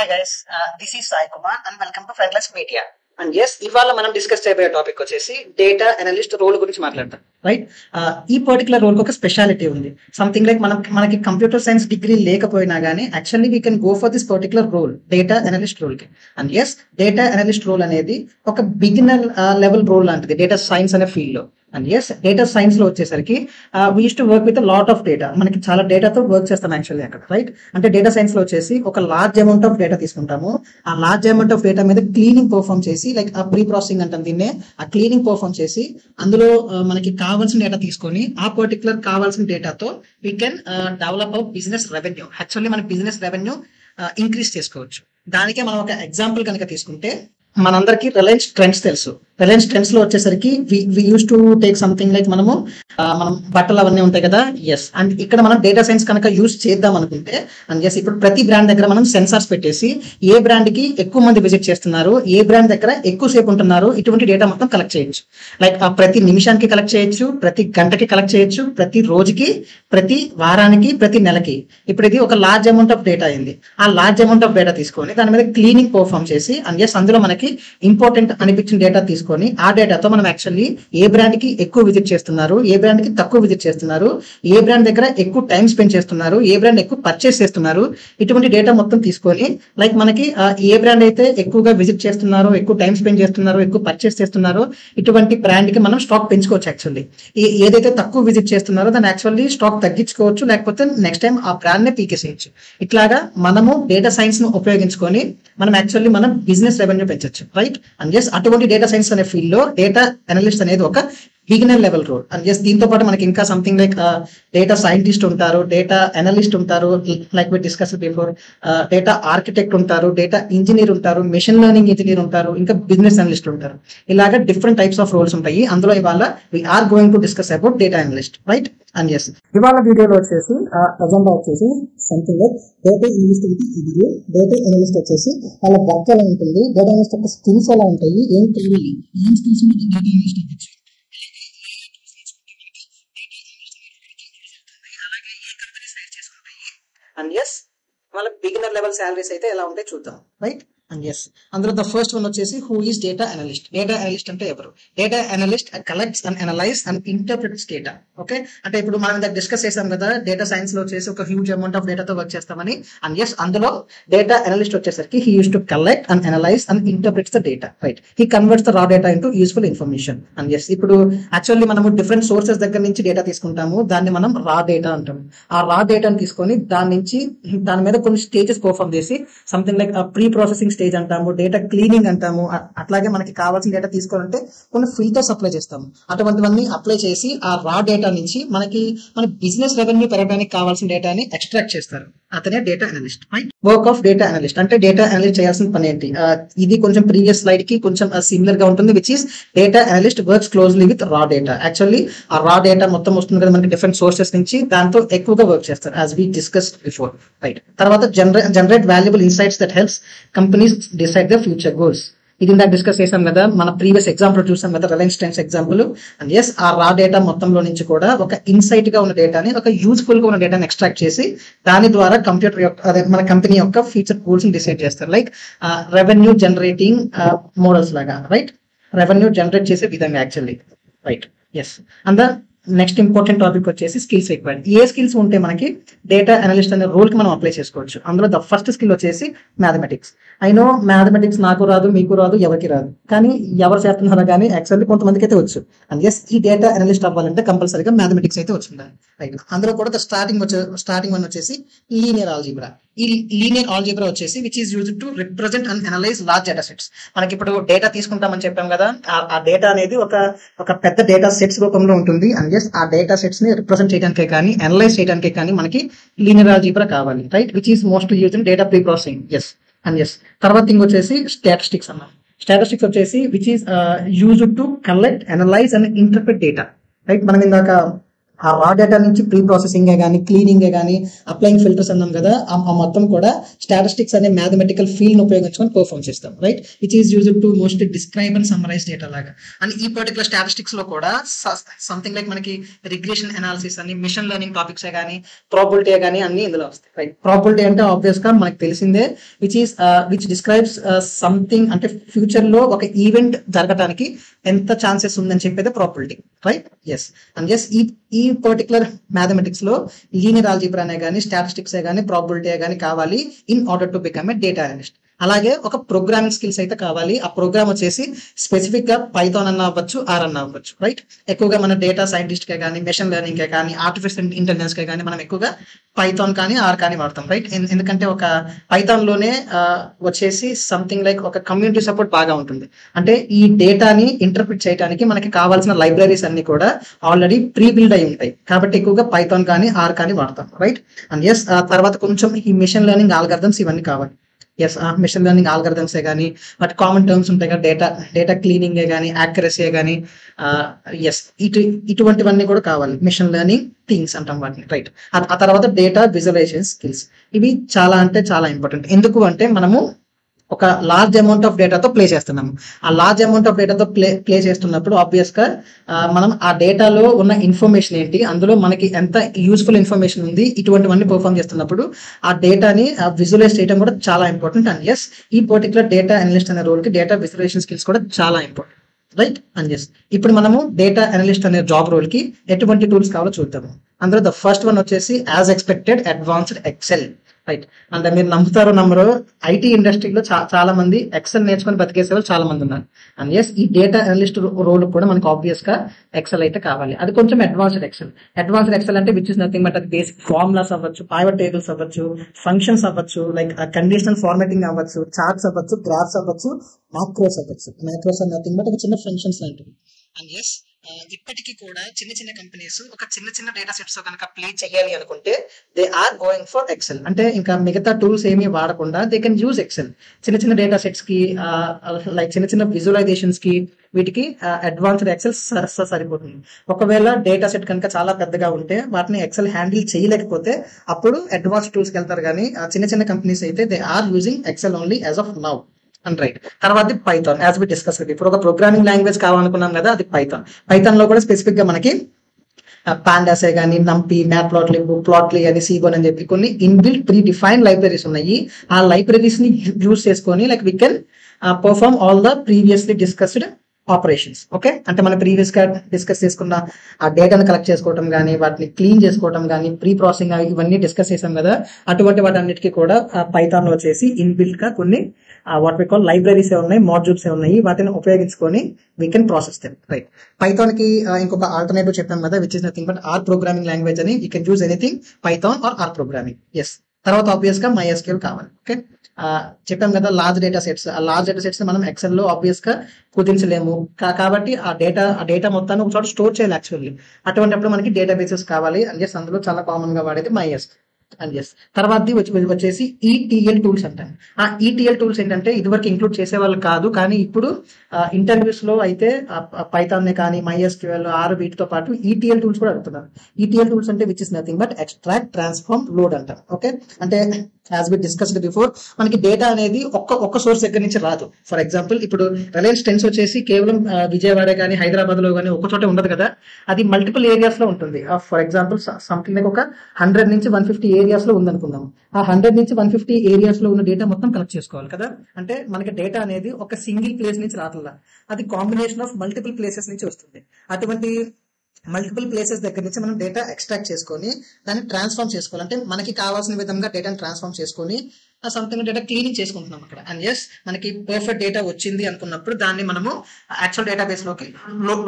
Hi guys, uh, this is Sai Kumar and welcome to Friendless Media. And yes ఇవాళ మనం discuss చేయబోయే topic వచ్చేసి data analyst role గురించి మాట్లాడతాం. Right ఈ పర్టికులర్ రోల్ ఒక స్పెషాలిటీ ఉంది. సంథింగ్ లైక్ మనం మనకి కంప్యూటర్ సైన్స్ డిగ్రీ లేకపోయినా కానీ actually we can go for this particular role data analyst రోల్కి. And yes data analyst role అనేది ఒక బిగినర్ లెవెల్ రోల్ లాంటిది డేటా సైన్స్ అనే ఫీల్డ్లో. అండ్ ఎస్ డేటా సైన్స్లో వచ్చేసరికి we use to work with lot of data మనకి చాలా డేటాతో వర్క్ చేస్తాం యాక్చువల్లీ అక్కడ రైట్ అంటే డేటా సైన్స్లో వచ్చేసి ఒక లార్జ్ అమౌంట్ ఆఫ్ డేటా తీసుకుంటాము. ఆ లార్జ్ అమౌంట్ ఆఫ్ డేటా మీద క్లీనింగ్ పర్ఫామ్ చేసి లైక్ ఆ ప్రీ ప్రాసెసింగ్ అంటాం దీన్నే ఆ క్లీనింగ్ పర్ఫామ్ చేసి అందులో uh, మనకి కావాల్సిన డేటా తీసుకొని ఆ పర్టికులర్ కావాల్సిన డేటాతో we can develop our business revenue actually మన బిజినెస్ రెవెన్యూ ఇంక్రీజ్ చేసుకోవచ్చు. దానికే మనం ఒక ఎగ్జాంపుల్ కనుక తీసుకుంటే మనందరికి రిలయన్స్ ట్రెండ్స్ తెలుసు. రిలయన్స్ ట్రెండ్స్లో వచ్చేసరికి we use to take something like మనము మనం బట్టలు అవన్నీ ఉంటాయి కదా? ఎస్ అండ్ ఇక్కడ మనం డేటా సైన్స్ కనుక యూస్ చేద్దాం అనుకుంటే అండ్ ఎస్ ఇప్పుడు ప్రతి బ్రాండ్ దగ్గర మనం సెన్సార్స్ పెట్టేసి ఏ బ్రాండ్కి ఎక్కువ మంది విజిట్ చేస్తున్నారు ఏ బ్రాండ్ దగ్గర ఎక్కువ సేపు ఉంటున్నారు ఇటువంటి డేటా మొత్తం కలెక్ట్ చేయొచ్చు. లైక్ ఆ ప్రతి నిమిషానికి కలెక్ట్ చేయొచ్చు ప్రతి గంటకి కలెక్ట్ చేయొచ్చు ప్రతి రోజుకి ప్రతి వారానికి ప్రతి నెలకి. ఇప్పుడు ఇది ఒక లార్జ్ అమౌంట్ ఆఫ్ డేటా అయింది. ఆ లార్జ్ అమౌంట్ ఆఫ్ డేటా తీసుకొని దాని మీద క్లీనింగ్ పర్ఫామ్ చేసి అండ్ ఎస్ అందులో మనకి ఇంపార్టెంట్ అనిపించిన డేటా తీసుకొని ఆ డేటాతో మనం యాక్చువల్లీ ఏ బ్రాండ్కి ఎక్కువ విజిట్ చేస్తున్నారు ఏ బ్రాండ్కి తక్కువ విజిట్ చేస్తున్నారు ఏ బ్రాండ్ దగ్గర ఎక్కువ టైం స్పెండ్ చేస్తున్నారు ఏ బ్రాండ్ ఎక్కువ పర్చేస్ చేస్తున్నారు ఇటువంటి డేటా మొత్తం తీసుకొని లైక్ మనకి ఏ బ్రాండ్ అయితే ఎక్కువగా విజిట్ చేస్తున్నారో ఎక్కువ టైం స్పెండ్ చేస్తున్నారో ఎక్కువ పర్చేస్ చేస్తున్నారో ఇటువంటి బ్రాండ్కి మనం స్టాక్ పెంచుకోవచ్చు యాక్చువల్లీ ఏదైతే తక్కువ విజిట్ చేస్తున్నారో దాన్ని యాక్చువల్లీ స్టాక్ తగ్గించుకోవచ్చు లేకపోతే నెక్స్ట్ టైం ఆ బ్రాండ్ నే పీకేసేయచ్చు. ఇట్లాగా మనము డేటా సైన్స్ను ఉపయోగించుకొని మనం యాక్చువల్లీ మనం బిజినెస్ రెవెన్యూ పెంచొచ్చు. రైట్ అండ్ ఎస్ అటువంటి డేటా సైన్స్ అనే ఫీల్డ్లో డేటా అనలిస్ట్ అనేది ఒక beginner level role and just దీంతో పాటు మనకి ఇంకా సంథింగ్ లైక్ డేటా సైంటిస్ట్ ఉంటారు డేటా అనలిస్ట్ ఉంటారు like we discuss before data architect ఉంటారు డేటా ఇంజనీర్ ఉంటారు మెషిన్ లెర్నింగ్ ఇంజనీర్ ఉంటారు ఇంకా బిజినెస్ అనలిస్ట్ ఉంటారు. ఇలాగా డిఫరెంట్ టైప్స్ ఆఫ్ రోల్స్ ఉంటాయి. అందులో ఇవాళ we are going to discuss about data analyst right and yes ఇవాళ వీడియోలో వచ్చేసి అజెండా వచ్చేసి సంథింగ్ లైక్ డేటా అనలిస్ట్ ఇది డేటా అనలిస్ట్ వచ్చేసి వాళ్ళ వర్క్ ఎలా ఉంటుంది డేటా అనలిస్ట్ యొక్క స్కిల్స్ ఎలా ఉంటాయి ఏం తెలియాలి ఏం స్కిల్స్ డేటా అనలిస్ట్ అవ్వచ్చు అండ్ ఎస్ వాళ్ళ బిగినర్ లెవెల్ శాలరీస్ అయితే ఎలా ఉంటాయి చూద్దాం. రైట్ అండ్ ఎస్ అందులో ద ఫస్ట్ వన్ వచ్చేసి who is data analyst data analyst అంటే ఎవరు? Data analyst collects and analyse and interprets data okay అంటే ఇప్పుడు మనం ఇందాక డిస్కస్ చేసాం కదా డేటా సైన్స్లో వచ్చేసి ఒక హ్యూజ్ అమౌంట్ ఆఫ్ డేటాతో వర్క్ చేస్తామని. అండ్ ఎస్ అందులో డేటా అనలిస్ట్ వచ్చేసరికి he use to collect and analyse and interprets the data right he converts the raw data into useful information and yes ఇప్పుడు యాక్చువల్లీ మనము different sources దగ్గర నుంచి data తీసుకుంటాము. దాన్ని మనం రా డేటా అంటాము. ఆ రా డేటాను తీసుకొని దాని నుంచి దాని మీద కొన్ని స్టేజెస్ పర్ఫామ్ చేసి something like pre processing stage అంటాము డేటా క్లీనింగ్ అంటాము అట్లాగే మనకి కావాల్సిన డేటా తీసుకోవాలంటే కొన్ని ఫిల్టర్స్ అప్లై చేస్తాము. అటువంటివన్నీ అప్లై చేసి ఆ రా డేటా నుంచి మనకి మన బిజినెస్ రెవెన్యూ పెరగడానికి కావాల్సిన డేటాని ఎక్స్ట్రాక్ట్ చేస్తారు. అతనే data analyst work of data analyst అంటే డేటా అనలిస్ట్ చేయాల్సిన పని ఏంటి? ఇది కొంచెం ప్రీవియస్ స్లైడ్కి కొంచెం సిమిలర్గా ఉంటుంది which is data analyst works closely with raw data actually ఆ రా డేటా మొత్తం వస్తుంది కదా మనకి డిఫరెంట్ సోర్సెస్ నుంచి దాంతో ఎక్కువగా వర్క్ చేస్తారు as we discuss before right తర్వాత generate generate valuable insights that helps companies decide the future goals ఇది ఇందాక డిస్కస్ చేసాం కదా మన ప్రీవియస్ ఎగ్జాంపుల్ చూసాం కదా Reliance Trends example and yes ఆ రా డేటా మొత్తంలో నుంచి కూడా ఒక ఇన్సైట్గా ఉన్న డేటాని ఒక యూజ్ఫుల్గా ఉన్న డేటాని ఎక్స్ట్రాక్ట్ చేసి దాని ద్వారా కంప్యూటర్ యొక్క అదే మన కంపెనీ యొక్క ఫ్యూచర్ గోల్స్ డిసైడ్ చేస్తారు. లైక్ రెవెన్యూ జనరేటింగ్ మోడల్స్ లాగా రైట్ రెవెన్యూ జనరేట్ చేసే విధంగా actually right yes and next important topic వచ్చేసి స్కిల్స్ రిక్వైర్డ్ ఏ స్కిల్స్ ఉంటే మనకి డేటా అనలిస్ట్ అనే రోల్కి మనం అప్లై చేసుకోవచ్చు. అందులో ద ఫస్ట్ స్కిల్ వచ్చేసి మ్యాథమెటిక్స్ అయినో మ్యాథమెటిక్స్ నాకు రాదు మీకు రాదు ఎవరికి రాదు. కానీ ఎవరు చేస్తున్నారో కానీ యాక్చువల్లీ కొంతమందికి అయితే వచ్చు. అండ్ ఎస్ ఈ డేటా అనలిస్ట్ అవ్వాలంటే కంపల్సరీగా మ్యాథమెటిక్స్ అయితే వచ్చిండాలి. రైట్ అందులో కూడా స్టార్టింగ్ వచ్చే స్టార్టింగ్ వన్ వచ్చేసి లీనియర్ ఆల్జీబ్రా ఈ లీనియర్ ఆల్జీబ్రా వచ్చేసి which is use to represent and analyse large data sets మనకి ఇప్పుడు డేటా తీసుకుంటామని చెప్పాం కదా ఆ- ఆ డేటా అనేది ఒక ఒక పెద్ద డేటా సెట్స్ రూపంలో ఉంటుంది. అండ్ ఎస్ ఆ డేటా సెట్స్ని రిప్రజెంట్ చేయడానికే కానీ అనలైజ్ చేయడానికే కానీ మనకి లీనియర్ ఆల్జీబ్రా కావాలి. Right which is most use in data pre processing yes and yes తర్వాత థింగ్ వచ్చేసి స్టాటిస్టిక్స్ అన్నాం స్టాటిస్టిక్స్ వచ్చేసి which is use to collect analyse and interpret data right మనం ఇందాక ఆ రా డేటా నుంచి ప్రీ ప్రాసెసింగ్ కానీ క్లీనింగ్ కానీ అప్లయింగ్ ఫిల్టర్స్ అన్నాం కదా ఆ మొత్తం కూడా స్టాటిస్టిక్స్ అనే మ్యాథమెటికల్ ఫీల్డ్ ఉపయోగించుకొని పర్ఫామ్ చేస్తాం right which is use to most describe and summarise data లాగా. అండ్ ఈ పర్టికులర్ స్టాటిస్టిక్స్లో కూడా సంథింగ్ లైక్ మనకి రిగ్రేషన్ అనాలిసిస్ అని మిషన్ లెర్నింగ్ టాపిక్స్ కానీ ప్రాబిలిటీ కానీ అన్ని ఇందులో వస్తాయి రైట్ ప్రాబిలిటీ అంటే ఆబ్వియస్గా మనకు తెలిసిందే which is which describes something అంటే ఫ్యూచర్లో ఒక ఈవెంట్ జరగడానికి ఎంత ఛాన్సెస్ ఉందని చెప్పేది probability right yes and yes ఈ ఈ పర్టికులర్ మ్యాథమెటిక్స్లో లీనియర్ ఆల్జీబ్రానే కానీ స్టాటిస్టిక్స్ కానీ ప్రాబిలిటీ కానీ కావాలి in order to become a data analyst అలాగే ఒక ప్రోగ్రామింగ్ స్కిల్స్ అయితే కావాలి. ఆ ప్రోగ్రామ్ వచ్చేసి స్పెసిఫిక్గా పైథాన్ అన్న అవ్వచ్చు ఆర్ అన్న అవ్వచ్చు రైట్ ఎక్కువగా మన డేటా సైంటిస్ట్ కే కానీ మెషిన్ లెర్నింగ్ కే కానీ ఆర్టిఫిషియల్ ఇంటెలిజెన్స్ కే కానీ మనం ఎక్కువగా పైథాన్ కానీ ఆర్ కానీ వాడతాం రైట్ ఎందుకంటే ఒక పైథాన్లోనే వచ్చేసి సంథింగ్ లైక్ ఒక కమ్యూనిటీ సపోర్ట్ బాగా ఉంటుంది. అంటే ఈ డేటాని ఇంటర్ప్రిట్ చేయడానికి మనకి కావాల్సిన లైబ్రరీస్ అన్ని కూడా ఆల్రెడీ ప్రీ బిల్డ్ అయి ఉంటాయి. కాబట్టి ఎక్కువగా పైథాన్ కానీ ఆర్ కానీ వాడతాం రైట్ అండ్ ఎస్ తర్వాత కొంచెం ఈ మిషన్ లెర్నింగ్ ఆల్గర్థమ్స్ ఇవన్నీ కావాలి. ఎస్ మిషన్ లెర్నింగ్ ఆల్గర్థమ్స్ కానీ బట్ కామన్ టర్మ్స్ ఉంటాయి కదా డేటా డేటా క్లీనింగ్ కానీ యాక్యురసీ కానీ ఎస్ ఇటు ఇటువంటివన్నీ కూడా కావాలి. మిషన్ లెర్నింగ్ థింగ్స్ అంటాం వాటిని రైట్ ఆ తర్వాత డేటా విజువలైజేషన్ స్కిల్స్ ఇవి చాలా అంటే చాలా ఇంపార్టెంట్ ఎందుకు అంటే మనము ఒక లార్జ్ అమౌంట్ ఆఫ్ డేటాతో ప్లే చేస్తున్నాము. ఆ లార్జ్ అమౌంట్ ఆఫ్ డేటాతో ప్లే ప్లే చేస్తున్నప్పుడు ఆబ్వియస్గా మనం ఆ డేటాలో ఉన్న ఇన్ఫర్మేషన్ ఏంటి అందులో మనకి ఎంత యూస్ఫుల్ ఇన్ఫర్మేషన్ ఉంది ఇటువంటివన్నీ పర్ఫామ్ చేస్తున్నప్పుడు ఆ డేటాని విజువలైజ్ చేయడం కూడా చాలా ఇంపార్టెంట్ అండ్ ఎస్ ఈ పర్టికులర్ డేటా అనలిస్ట్ అనే రోల్కి డేటా విజువలైజేషన్ స్కిల్స్ కూడా చాలా ఇంపార్టెంట్ రైట్ అండ్ ఎస్ ఇప్పుడు మనము డేటా అనలిస్ట్ అనే జాబ్ రోల్కి ఎటువంటి టూల్స్ కావాలో చూద్దాము. అందులో ద ఫస్ట్ వన్ వచ్చేసి as expected advanced Excel right అంటే మీరు నమ్ముతారో నమ్మరు ఐటీ ఇండస్ట్రీలో చాలా మంది ఎక్సెల్ నేర్చుకొని బతికేసే వాళ్ళు చాలా మంది ఉన్నారు. అండ్ ఎస్ ఈ డేటా అనలిస్ట్ రోల్ కూడా మనకు ఆబ్వియస్గా ఎక్సెల్ అయితే కావాలి. అది కొంచెం అడ్వాన్స్డ్ ఎక్సెల్ అడ్వాన్స్డ్ ఎక్సెల్ అంటే విచ్ ఇస్ నథింగ్ బట్ అది బేసిక్ ఫార్ములాస్ అవ్వచ్చు పైవర్ టేబుల్స్ అవ్వచ్చు ఫంక్షన్స్ అవ్వచ్చు లైక్ కండిషనల్ ఫార్మాటింగ్ అవ్వచ్చు చార్ట్స్ అవ్వచ్చు గ్రాఫ్స్ అవ్వచ్చు మ్యాక్రోస్ అవ్వచ్చు. మ్యాక్రోస్ అని నథింగ్ బట్ ఒక చిన్న ఫంక్షన్స్ లాంటివి. అండ్ ఎస్ ఇప్పటికీ కూడా చిన్న చిన్న కంపెనీస్ ఒక చిన్న చిన్న డేటా సెట్స్ కనుక ప్లే చేయాలి అనుకుంటే they are going for Excel అంటే ఇంకా మిగతా టూల్స్ ఏమీ వాడకుండా దే కెన్ యూజ్ ఎక్సెల్ చిన్న చిన్న డేటా సెట్స్కి లైక్ చిన్న చిన్న విజువలైజేషన్స్కి వీటికి అడ్వాన్స్డ్ ఎక్సెల్ సరిపోతుంది. ఒకవేళ డేటా సెట్ కనుక చాలా పెద్దగా ఉంటే వాటిని ఎక్సెల్ హ్యాండిల్ చేయలేకపోతే అప్పుడు అడ్వాన్స్ టూల్స్కి వెళ్తారు కానీ ఆ చిన్న చిన్న కంపెనీస్ అయితే they are using Excel only as of now and right తర్వాత పైథాన్ యాజ్ బి డిస్కస్ ఇప్పుడు ఒక ప్రోగ్రామింగ్ లాంగ్వేజ్ కావాలనుకున్నాం కదా అది పైథాన్ పైథాన్లో కూడా స్పెసిఫిక్గా మనకి పాండాసే కానీ నంపి మ్యాప్ ప్లాట్లీ ప్లాట్లీ అని సీబోన్ అని చెప్పి కొన్ని ఇన్బిల్ట్ ప్రీ డిఫైన్ లైబ్రరీస్ ఉన్నాయి. ఆ లైబ్రరీస్ని యూజ్ చేసుకొని like we can perform all the previously discussed operations okay అంటే మనం ప్రీవియస్గా డిస్కస్ చేసుకున్న ఆ డేటాను కలెక్ట్ చేసుకోవడం కానీ వాటిని క్లీన్ చేసుకోవడం కానీ ప్రీ ప్రాసెసింగ్ ఇవన్నీ డిస్కస్ చేసాం కదా? అటువంటి వాటన్నిటికీ కూడా పైథాన్లో వచ్చేసి ఇన్బిల్ట్గా కొన్ని వాట్ వి కాల్ లైబ్రరీస్ ఉన్నాయి మాడ్యూల్స్ ఉన్నాయి వాటిని ఉపయోగించుకొని we can process them right పైథాన్కి ఇంకొక ఆల్టర్నేటివ్ చెప్పాం కదా which is nothing but R programming language అని. You can use anything Python or R programming yes తర్వాత ఆబ్వియస్గా మై ఎస్క్యూఎల్ కావాలి ఓకే చెప్పాం కదా లార్జ్ డేటా సెట్స్ ఆ లార్జ్ డేటా సెట్స్ మనం ఎక్సెల్లో ఆబ్వియస్గా కుదించలేము. కాబట్టి ఆ డేటా ఆ డేటా మొత్తాన్ని ఒక చోట స్టోర్ చేయాలి యాక్చువల్లీ అటువంటిప్పుడు మనకి డేటా బేసెస్ కావాలి. అని చెప్పి అందులో చాలా కామన్గా వాడేది మై ఎస్ అండ్ ఎస్ తర్వాతది వచ్చి వచ్చేసి ఈటీఎల్ టూల్స్ అంటాను ఆ ఈటీఎల్ టూల్స్ ఏంటంటే ఇదివరకు ఇంక్లూడ్ చేసేవాళ్ళు కాదు కానీ ఇప్పుడు ఇంటర్వ్యూస్లో అయితే పైథాన్ కానీ మైఎస్క్యూఎల్ ఆర్ వీటితో పాటు ఈటీఎల్ టూల్స్ కూడా అడుగుతున్నారు. ఈటీఎల్ టూల్స్ అంటే which is nothing but extract transform load అంటారు ఓకే అంటే యాజ్ బి డిస్కస్డ్ బిఫోర్ మనకి డేటా అనేది ఒక్క ఒక్క సోర్స్ దగ్గర నుంచి రాదు. ఫర్ ఎగ్జాంపుల్ ఇప్పుడు రిలయన్స్ టెన్స్ వచ్చేసి కేవలం విజయవాడ కానీ హైదరాబాద్లో కానీ ఒక చోట ఉండదు కదా. అది మల్టిపుల్ ఏరియాస్లో ఉంటుంది. ఫర్ ఎగ్జాంపుల్ సంథింగ్ లైక్ ఒక హండ్రెడ్ నుంచి వన్ ఫిఫ్టీ ఏరియాస్లో ఉందనుకుందాం. ఆ హండ్రెడ్ నుంచి వన్ ఫిఫ్టీ ఏరియాస్లో ఉన్న డేటా మొత్తం కలెక్ట్ చేసుకోవాలి కదా. అంటే మనకి డేటా అనేది ఒక సింగిల్ ప్లేస్ నుంచి రాట్లా. అది కాంబినేషన్ ఆఫ్ మల్టిపుల్ ప్లేసెస్ నుంచి వస్తుంది. అటువంటి మల్టిపుల్ ప్లేసెస్ దగ్గర నుంచి మనం డేటా ఎక్స్ట్రాక్ట్ చేసుకొని దాన్ని ట్రాన్స్ఫార్మ్ చేసుకోవాలి. అంటే మనకి కావాల్సిన విధంగా డేటాను ట్రాన్స్ఫార్మ్ చేసుకొని సంథింగ్ డేటా క్లీనింగ్ చేసుకుంటున్నాం అక్కడ. అండ్ ఎస్ మనకి పర్ఫెక్ట్ డేటా వచ్చింది అనుకున్నప్పుడు దాన్ని మనము యాక్చువల్ డేటాబేస్లోకి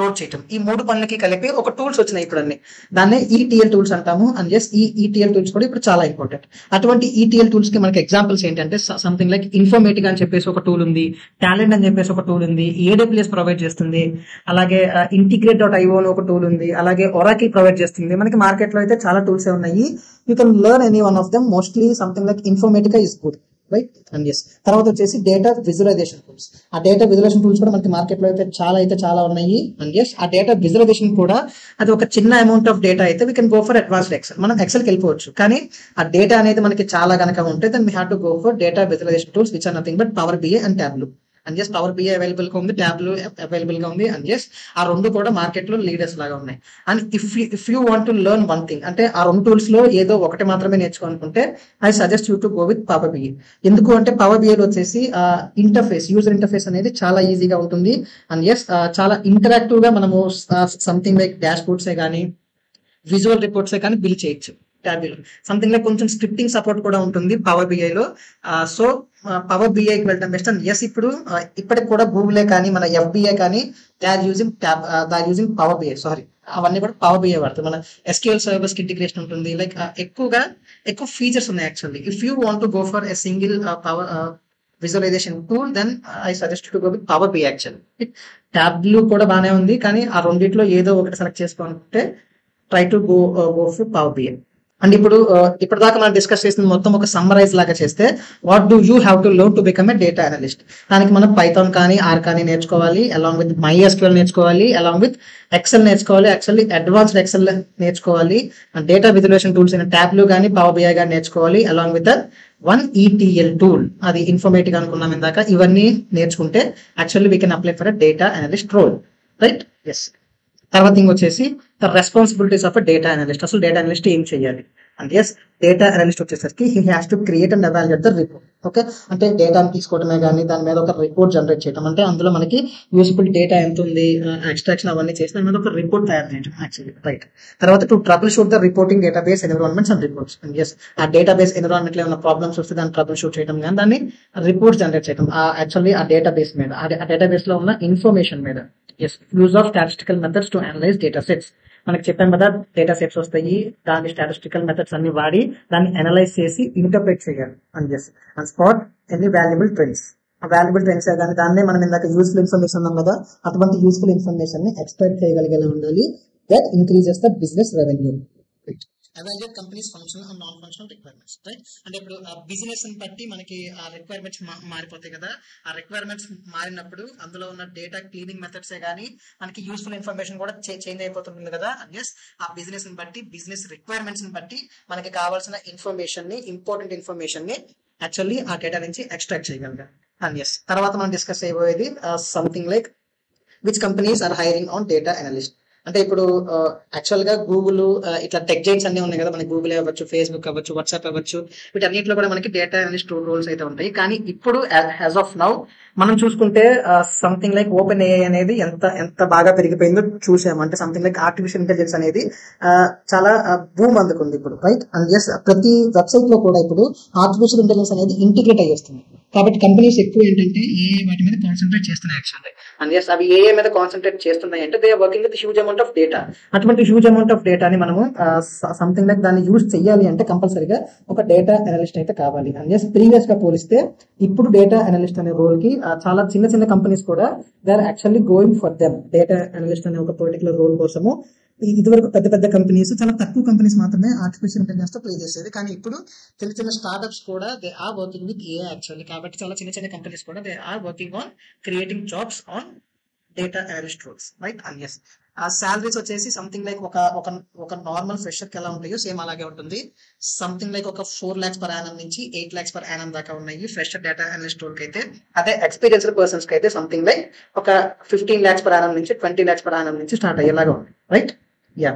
లోడ్ చేయటం. ఈ మూడు పనులకి కలిపి ఒక టూల్స్ వచ్చినాయి ఇప్పుడు అన్ని. దాన్ని ఈటీఎల్ టూల్స్ అంటాము. అండ్ ఎస్ ఈ ఈటీఎల్ టూల్స్ కూడా ఇప్పుడు చాలా ఇంపార్టెంట్ అటువంటి ఈటీఎల్ టూల్స్కి మనకి ఎగ్జాంపుల్స్ ఏంటంటే సంథింగ్ లైక్ ఇన్ఫర్మేటిక్ అని చెప్పేసి ఒక టూల్ ఉంది. టాలెంట్ అని చెప్పేసి ఒక టూల్ ఉంది. ఏడబ్ల్యూఎస్ ప్రొవైడ్ చేస్తుంది. అలాగే ఇంటిగ్రేట్ డాట్ ఐఓ ఒక టూల్ ఉంది. అలాగే ఒరాకిల్ ప్రొవైడ్ చేస్తుంది. మనకి మార్కెట్లో అయితే చాలా టూల్స్ ఉన్నాయి. You can learn any one of them mostly something like Informatica is good right and yes తర్వాత వచ్చేసి డేటా విజువలైజేషన్ టూల్స్ ఆ డేటా విజువలైజేషన్ టూల్స్ కూడా మనకి మార్కెట్లో అయితే చాలా అయితే చాలా ఉన్నాయి. అండ్ ఎస్ ఆ డేటా విజువలైజేషన్ కూడా అది ఒక చిన్న అమౌంట్ ఆఫ్ డేటా అయితే we can go for advanced Excel మనం ఎక్సెల్కి వెళ్ళిపోవచ్చు. కానీ ఆ డేటా అనేది మనకి చాలా కనుక ఉంటే then we have to go for data visualisation tools which are nothing but Power BI and Tableau and just Power BI అవైలబుల్గా ఉంది ట్యాబ్లు అవైలబుల్గా ఉంది. అండ్ జస్ట్ ఆ రెండు కూడా మార్కెట్లో లీడర్స్ లాగా ఉన్నాయి. And if if you want to learn one thing అంటే ఆ రెండు టూల్స్లో ఏదో ఒకటి మాత్రమే నేర్చుకోనుకుంటే I suggest you to go with Power BI ఎందుకు అంటే పవర్ బిఏలో వచ్చేసి ఇంటర్ఫేస్ యూజర్ ఇంటర్ఫేస్ అనేది చాలా ఈజీగా ఉంటుంది. అండ్ ఎస్ చాలా ఇంటరాక్టివ్గా మనము సంథింగ్ లైక్ డాష్ బోర్డ్సే కానీ విజువల్ రిపోర్ట్సే కానీ బిల్ చేయొచ్చు. ట్యాబ్లో సంథింగ్ లైక్ కొంచెం స్క్రిప్టింగ్ సపోర్ట్ కూడా ఉంటుంది పవర్ బిఐలో సో పవర్ బిఐకి వెళ్ళడం బెస్ట్ అండ్ ఎస్ ఇప్పుడు ఇప్పటికి కూడా గూగులే కానీ మన ఎఫ్బిఐ కానీ they are using Tableau they are using Power BI sorry అవన్నీ కూడా పవర్ బిఐ వాడుతుంది మన ఎస్క్యూఎల్ సర్వర్స్కి ఇంటిగ్రేషన్ ఉంటుంది లైక్ ఎక్కువగా ఎక్కువ ఫీచర్స్ ఉన్నాయి actually if you want to go for a single power visualisation tool then I suggest to go with Power BI actually Tableau కూడా బాగానే ఉంది. కానీ ఆ రెండిట్లో ఏదో ఒకటి సెలెక్ట్ చేసుకోవాలంటే try to go go for Power BI and ఇప్పుడు uh, ఇప్పటిదాకా మనం డిస్కస్ చేసిన మొత్తం ఒక సమ్మరైజ్ లాగా చేస్తే what do you have to learn to become a data analyst దానికి మనం పైథాన్ కానీ ఆర్ కానీ నేర్చుకోవాలి అలాంగ్ విత్ మై ఎస్క్యూఎల్ నేర్చుకోవాలి అలాంగ్ విత్ ఎక్సెల్ నేర్చుకోవాలి యాక్చువల్లీ అడ్వాన్స్డ్ ఎక్సెల్ నేర్చుకోవాలి అండ్ డేటా విజులేషన్ టూల్స్ అయిన ట్యాబ్లు కానీ పవర్ బిఐ కానీ నేర్చుకోవాలి along with one ETL tool అది ఇన్ఫర్మేటివ్ అనుకున్నాం ఇందాక. ఇవన్నీ నేర్చుకుంటే actually we can apply for data analyst role right yes తర్వాత ఇంకొచ్చేసి the responsibilities of data analyst అసలు డేటా అనలిస్ట్ ఏం చేయాలి అండ్ ఎస్ డేటా అనలిస్ట్ వచ్చేసరికి he has to create and evaluate the report okay అంటే డేటాను తీసుకోవడమే కానీ దాని మీద ఒక రిపోర్ట్ జనరేట్ చేయడం అంటే అందులో మనకి యూస్ఫుల్ డేటా ఎంత ఉంది ఎక్స్ట్రాక్షన్ అవన్నీ చేసి దాని మీద ఒక రిపోర్ట్ తయారు చేయడం యాక్చువల్లీ రైట్ తర్వాత to troubleshoot the reporting database environments and reports and yes ఆ డేటాబేస్ ఎన్విరాన్మెంట్లో ఏమైనా ప్రాబ్లమ్స్ వస్తే దాన్ని ట్రబుల్ షూట్ చేయడం కానీ దాన్ని రిపోర్ట్ జనరేట్ చేయడం యాక్చువల్లీ ఆ డేటా బేస్ మీద ఆ డేటా బేస్లో ఉన్న ఇన్ఫర్మేషన్ మీద. Yes use of statistical methods to analyse data sets మనకి చెప్పాం కదా డేటా సెట్స్ వస్తాయి దాని స్టాటిస్టికల్ మెథడ్స్ అన్ని వాడి దాన్ని అనలైజ్ చేసి ఇంటర్ప్రెట్ చేయాలి అని ఎస్ అండ్ స్పాట్ ఎన్ని వాల్యుబుల్ ట్రెండ్స్ ఆ వాల్యుబుల్ ట్రెండ్స్ కానీ దాన్నే మనం ఇందాక యూస్ఫుల్ ఇన్ఫర్మేషన్ అన్నాం కదా అటువంటి యూస్ఫుల్ ఇన్ఫర్మేషన్ని ఎక్స్పెక్ట్ చేయగలిగేలా ఉండాలి. That increases the business revenue evaluate companies functional and non functional requirements right అంటే ఇప్పుడు ఆ బిజినెస్ని బట్టి మనకి ఆ రిక్వైర్మెంట్స్ మారిపోతాయి కదా. ఆ రిక్వైర్మెంట్స్ మారినప్పుడు అందులో ఉన్న డేటా క్లీనింగ్ మెథడ్సే కానీ మనకి యూస్ఫుల్ ఇన్ఫర్మేషన్ కూడా చేంజ్ అయిపోతుంది కదా. ఎస్ ఆ బిజినెస్ని బట్టి బిజినెస్ రిక్వైర్మెంట్స్ని బట్టి మనకి కావాల్సిన ఇన్ఫర్మేషన్ని ఇంపార్టెంట్ ఇన్ఫర్మేషన్ని యాక్చువల్లీ ఆ డేటా నుంచి ఎక్స్ట్రాక్ట్ చేయగలిగాం అండ్ ఎస్ తర్వాత మనం డిస్కస్ అయిపోయేది something like which companies are hiring on data analyst అంటే ఇప్పుడు యాక్చువల్గా గూగుల్ ఇట్లా టెక్ జైన్స్ అన్ని ఉన్నాయి కదా మనకి గూగుల్ అవ్వచ్చు ఫేస్బుక్ అవ్వచ్చు వాట్సాప్ అవ్వచ్చు వీటన్నిటిలో కూడా మనకి డేటా అనలిస్ట్ రోల్స్ అయితే ఉంటాయి. కానీ ఇప్పుడు యాజ్ ఆఫ్ నౌ మనం చూసుకుంటే సంథింగ్ లైక్ ఓపెన్ ఏఐ అనేది ఎంత ఎంత బాగా పెరిగిపోయిందో చూసాము. అంటే సంథింగ్ లైక్ ఆర్టిఫిషియల్ ఇంటెలిజెన్స్ అనేది చాలా భూమి అందుకుంది ఇప్పుడు రైట్ అండ్ ఎస్ ప్రతి వెబ్సైట్లో కూడా ఇప్పుడు ఆర్టిఫిషియల్ ఇంటెలిజెన్స్ అనేది ఇంటిగ్రేట్ అయ్యి వస్తుంది కాబట్టి కంపెనీస్ ఎక్కువ ఏంటంటే ఏ వాటి మీద కాన్సన్ట్రేట్ చేస్తున్నాయి యాక్చువల్లీ అండ్ ఎస్ అవి ఏఐ మీద కాన్సన్ట్రేట్ చేస్తున్నాయి అంటే they working with huge amount of data అటువంటి హ్యూజ్ అమౌంట్ ఆఫ్ డేటాని మనము సంథింగ్ లైక్ దాన్ని యూజ్ చేయాలి అంటే కంపల్సరీగా ఒక డేటా అనలిస్ట్ అయితే కావాలి. అండ్ ఎస్ ప్రీవియస్గా పోలిస్తే ఇప్పుడు డేటా అనలిస్ట్ అనే రోల్కి చాలా చిన్న చిన్న కంపెనీస్ కూడా they are actually going for them data analyst అనే ఒక పర్టికులర్ రోల్ కోసము ఇదివరకు పెద్ద పెద్ద కంపెనీస్ చాలా తక్కువ కంపెనీస్ మాత్రమే ఆర్టిఫిషియల్ ఇంటెలిజెన్స్తో ప్లే చేసేది. కానీ ఇప్పుడు చిన్న చిన్న స్టార్ట్అప్స్ కూడా they are working with a actually కాబట్టి చాలా చిన్న చిన్న కంపెనీస్ కూడా they are working on creating jobs on data analyst roles right and yes ఆ శాలరీస్ వచ్చేసి సంథింగ్ లైక్ ఒక ఒక ఒక నార్మల్ ఫ్రెషర్కి ఎలా ఉంటాయో సేమ్ అలాగే ఉంటుంది. సంథింగ్ లైక్ ఒక ఫోర్ లాక్స్ పర్ యానం నుంచి ఎయిట్ లాక్స్ పర్ యానం దాకా ఉన్నాయి ఫ్రెషర్ డేటా అనలిస్ట్కి అయితే. అదే ఎక్స్పీరియన్స్డ్ పర్సన్స్కి అయితే సంథింగ్ లైక్ ఒక ఫిఫ్టీన్ లాక్స్ పర్ యానం నుంచి ట్వంటీ లాక్స్ పర్ యానం నుంచి స్టార్ట్ అయ్యేలాగా ఉంది రైట్ యా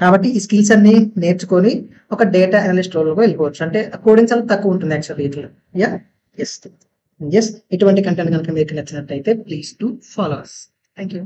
కాబట్టి ఈ స్కిల్స్ అన్ని నేర్చుకొని ఒక డేటా అనలిస్ట్ రోల్ వెళ్ళిపోవచ్చు. అంటే కోడింగ్ చాలా తక్కువ ఉంటుంది యాక్చువల్లీ ఇట్లా యా ఎస్ ఎస్ ఇటువంటి కంటెంట్ కనుక మీకు నచ్చినట్టయితే please to follow us thank you